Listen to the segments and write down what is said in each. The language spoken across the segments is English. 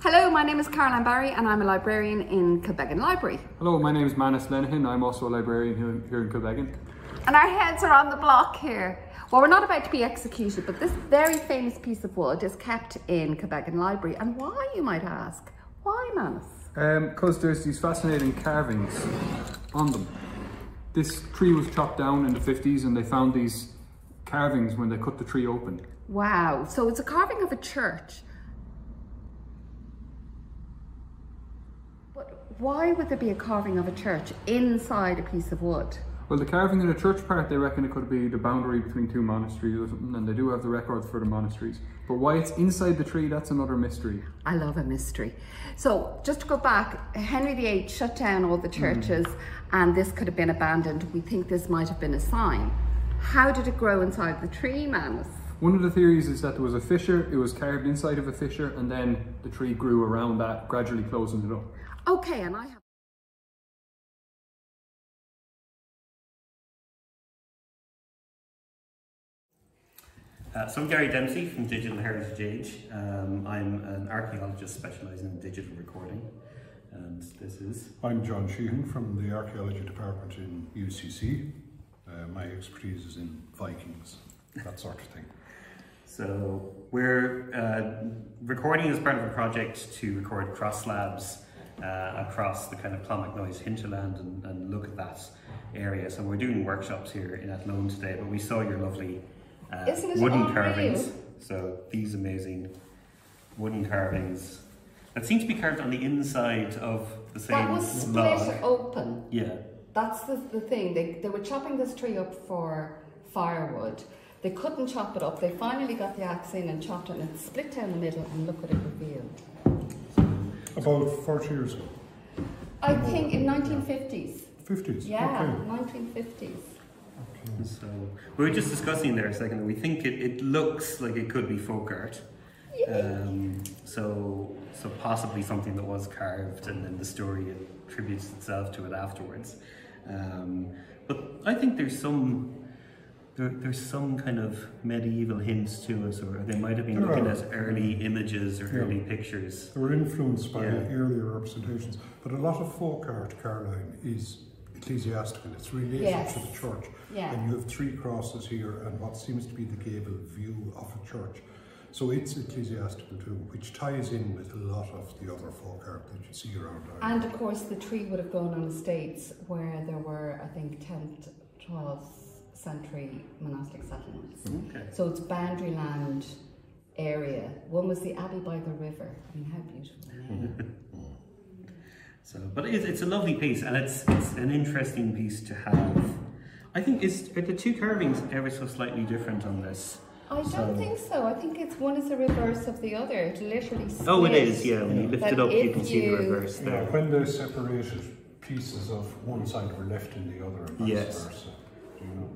Hello, my name is Caroline Barry and I'm a librarian in Kilbeggan Library. Hello, my name is Manus Lenihan. I'm also a librarian here, here in Kilbeggan. And our heads are on the block here. Well, we're not about to be executed, but this very famous piece of wood is kept in Kilbeggan Library. And why, you might ask? Why, Manus? Because um, there's these fascinating carvings on them. This tree was chopped down in the 50s and they found these carvings when they cut the tree open. Wow, so it's a carving of a church. But why would there be a carving of a church inside a piece of wood? Well, the carving in the church part, they reckon it could be the boundary between two monasteries or something, and they do have the records for the monasteries. But why it's inside the tree, that's another mystery. I love a mystery. So, just to go back, Henry VIII shut down all the churches, mm. and this could have been abandoned. We think this might have been a sign. How did it grow inside the tree, Manus? One of the theories is that there was a fissure, it was carved inside of a fissure, and then the tree grew around that, gradually closing it up. Okay, and I have Uh, so I'm Gary Dempsey from Digital Heritage Age. Um, I'm an archaeologist specialising in digital recording. And this is... I'm John Sheehan from the Archaeology Department in UCC. Uh, my expertise is in Vikings, that sort of thing. So we're uh, recording as part of a project to record cross slabs uh, across the kind of Clonmacnoise hinterland and, and look at that area. So we're doing workshops here in Athlone today, but we saw your lovely uh, wooden carvings. So these amazing wooden carvings that seem to be carved on the inside of the same That was split log. open. Yeah. That's the, the thing. They, they were chopping this tree up for firewood. They couldn't chop it up. They finally got the axe in and chopped it and it split down the middle and look what it revealed. About 40 years ago? I think in 1950s. 50s? Yeah, okay. 1950s. So we were just discussing there a second. We think it, it looks like it could be folk art. Um, so so possibly something that was carved, and then the story attributes itself to it afterwards. Um, but I think there's some there, there's some kind of medieval hints to us, or they might have been there looking are. at early images or yeah. early pictures. They were influenced by yeah. earlier representations, but a lot of folk art, Caroline, is ecclesiastical. It's related yes. to the church. Yeah. And you have three crosses here and what seems to be the gable view of a church. So it's ecclesiastical too, which ties in with a lot of the other folk art that you see around Ireland. And of course the tree would have gone on estates where there were, I think, 10th, 12th century monastic settlements. Hmm. Okay. So it's boundary land area. One was the Abbey by the river. I mean, how beautiful. So, but it's, it's a lovely piece, and it's it's an interesting piece to have. I think is are the two carvings ever so slightly different on this. I don't think so. I think it's one is the reverse of the other. It literally. Oh, it is. Yeah, when you lift it up, you can see the reverse there. Yeah, when they separated, pieces of one side were left in the other, and vice yes. versa.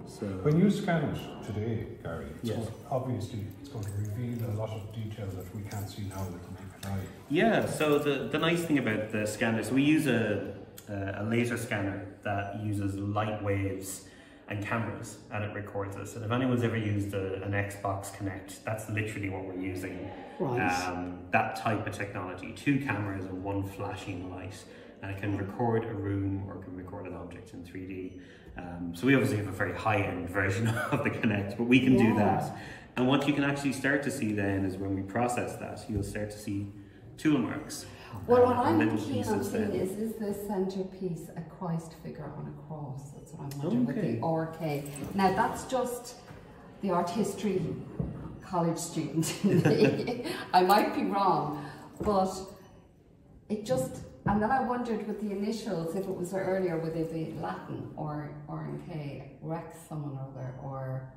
So when you scan it today, Gary, it's yes. going, obviously it's going to reveal a lot of detail that we can't see now with the naked eye. Yeah. So the the nice thing about the scanners, we use a a laser scanner that uses light waves and cameras and it records us. And if anyone's ever used a, an Xbox Kinect, that's literally what we're using. Right. Um, that type of technology. Two cameras and one flashing light. And it can record a room or can record an object in 3D. Um, so we obviously have a very high-end version of the Kinect, but we can yeah. do that. And what you can actually start to see then is when we process that, you'll start to see tool marks. Well, what I'm keen on seeing is, is the centerpiece a Christ figure on a cross? That's what I'm wondering okay. with the RK. Now, that's just the art history college student. I might be wrong, but it just and then I wondered with the initials, if it was earlier, would they be Latin or or in K, Rex someone or other, or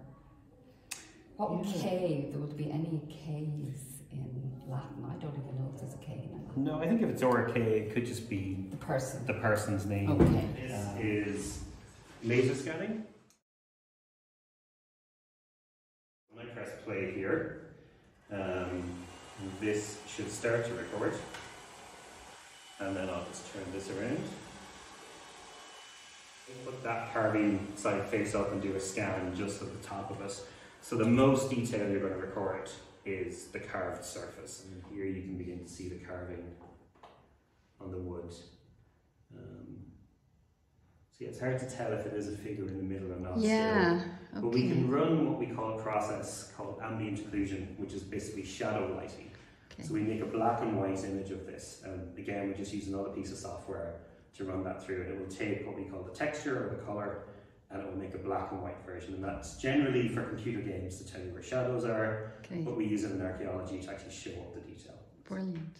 what would yeah. K? There would be any K's in Latin. I don't even know if there's a K in Latin. No, I think if it's or a K, it could just be the person, the person's name. Okay. This is laser scanning. When I press play here, um, this should start to record and then I'll just turn this around. Put that carving side face up and do a scan just at the top of it. So the most detail you're going to record is the carved surface. And here you can begin to see the carving on the wood. Um, so yeah, it's hard to tell if it is a figure in the middle or not. Yeah. still. But we can run what we call a process called ambient occlusion, which is basically shadow lighting. Okay. So we make a black and white image of this. And again, we just use another piece of software to run that through. And it will take what we call the texture or the color and it will make a black and white version. And that's generally for computer games to tell you where shadows are, Okay. but we use it in archaeology to actually show up the detail. Brilliant.